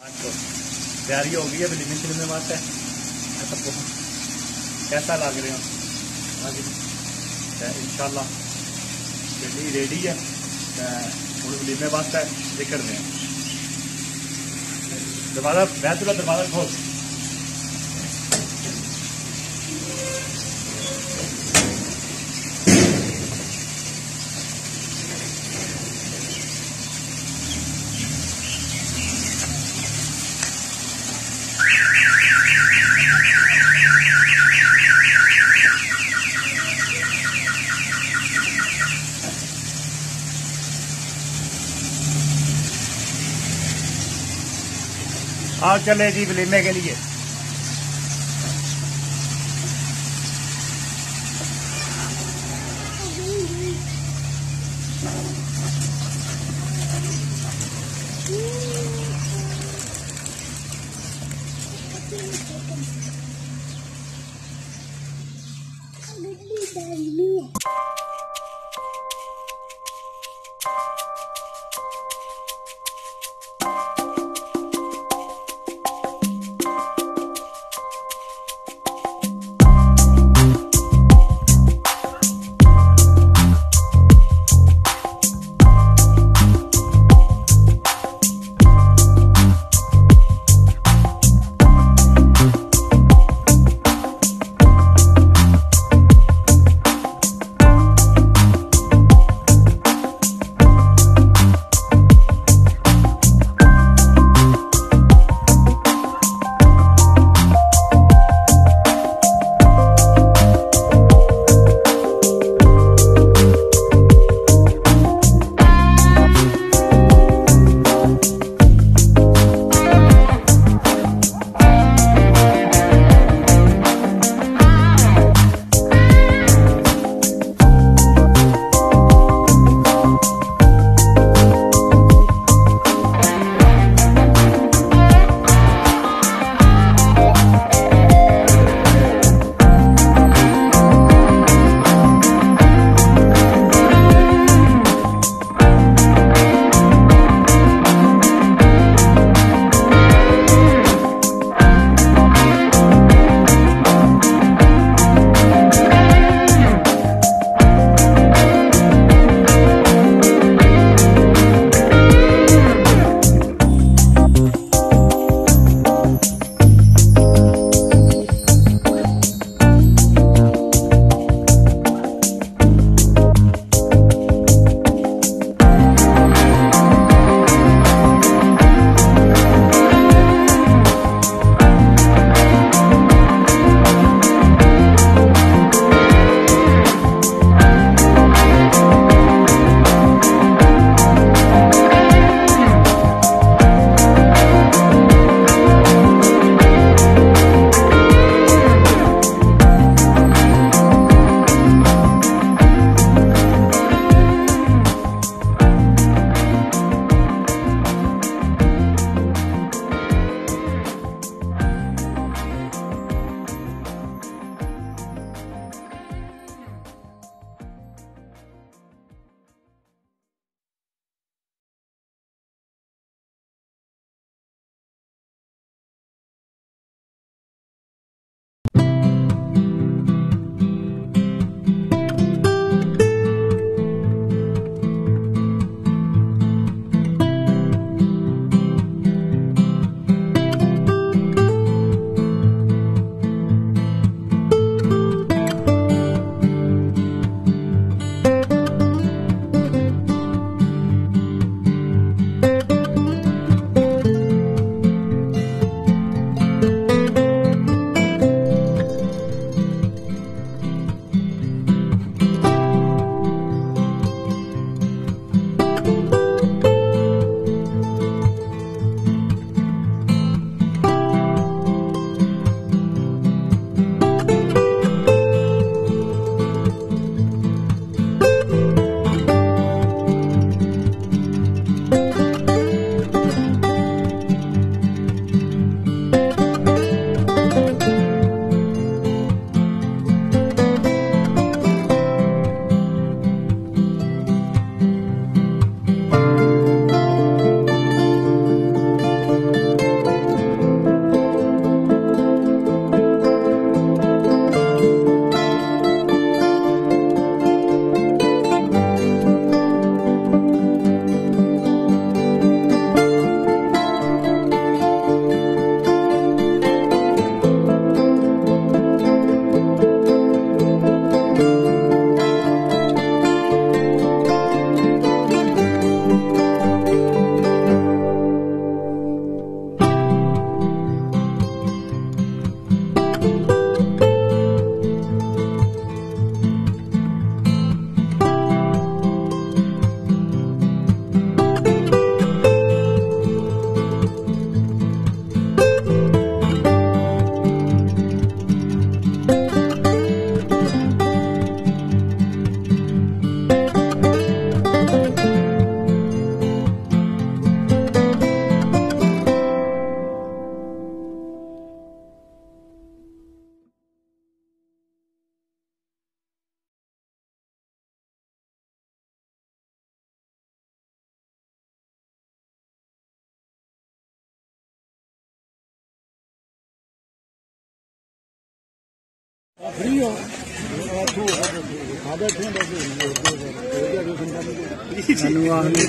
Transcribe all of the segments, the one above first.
تیاری ہو گئی ہے بلیمی فلم واسطے سب کو کیسا لگ رہے ہاں جی۔ ان شاء اللہ گڈی ریڈی ہے۔ ہوں بلیمے واسطے رہے ہیں دروازہ بیت اللہ دروازہ کھول۔ آؤ چلے جی ولیمے کے لیے۔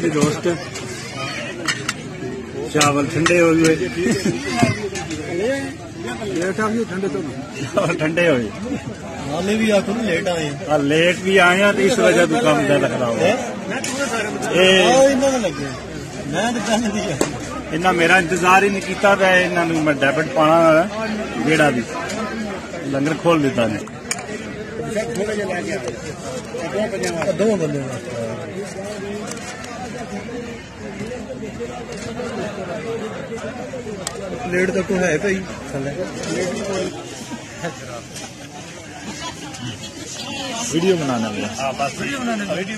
دوست چاول ٹھنڈے ہو گئے لیٹ آئے ٹھنڈے ٹھنڈے ہوئے بھی لیٹ آئے بھی آئے تو اس وجہ تو کام زیادہ خراب ہو میرا انتظار ہی نہیں کیتا انہوں میں ڈیبٹ پانا جیڑا بھی لنگر کھول دیتا ਨੇ ਦੋ تو ہے ویڈیو بنانا ہے۔ ویڈیو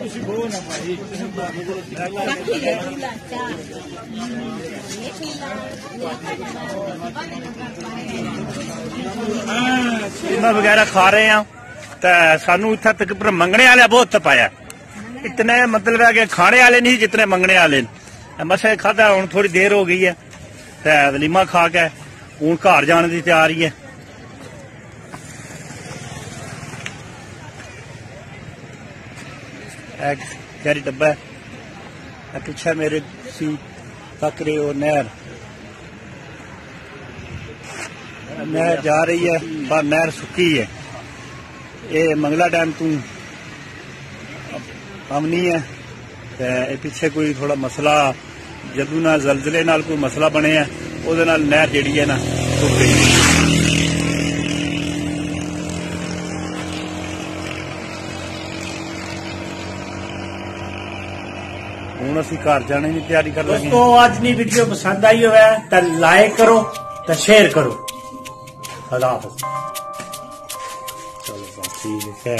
ਤੁਸੀਂ ਵਗੈਰਾ ਖਾ ਰਹੇ ਆ ਤੇ ਸਾਨੂੰ ਇੱਥੇ ਤੱਕ ਪਰ ਮੰਗਣੇ ਵਾਲੇ ਬਹੁਤ ਪਾਇਆ। ਇਤਨੇ ਮਤਲਬ ਹੈ ਕਿ ਖਾਣੇ ਵਾਲੇ ਨਹੀਂ ਜਿਤਨੇ ਮੰਗਣੇ ਵਾਲੇ ਨੇ। ਮਸੇ ਖਾਦਾ ਹੁਣ ਥੋੜੀ ਦੇਰ ਹੋ ਗਈ ਹੈ। ਤੇ ਵਲੀਮਾ ਖਾ ਕੇ ਹੁਣ ਘਰ ਜਾਣ ਦੀ ਤਿਆਰੀ ਹੈ। ایٹ گیری ہے۔ پیچھے میرے سی تکرے ہو نہر۔ نہر جا رہی ہے، پر نہر سکی ہے۔ یہ منگلا ڈیم تو امنی ہے۔ یہ پیچھے کوئی تھوڑا مسئلہ، جدو نہ زلزلے نال کوئی مسئلہ بنے ہے وہ نہر جیڑی ہے نا سک گئی۔ ਹੁਣ ਅਸੀਂ ਘਰ ਜਾਣੇ ਦੀ ਤਿਆਰੀ ਕਰ ਲਾਂਗੇ ਦੋਸਤੋ, ਅੱਜ ਦੀ ਵੀਡੀਓ ਪਸੰਦ ਆਈ ਹੋਵੇ, ਤਾਂ ਲਾਈਕ ਕਰੋ, ਤਾਂ ਸ਼ੇਅਰ ਕਰੋ। ਖੁਦਾ ਹਾਫਿਜ਼। ਚਲੋ ਠੀਕ ਹੈ।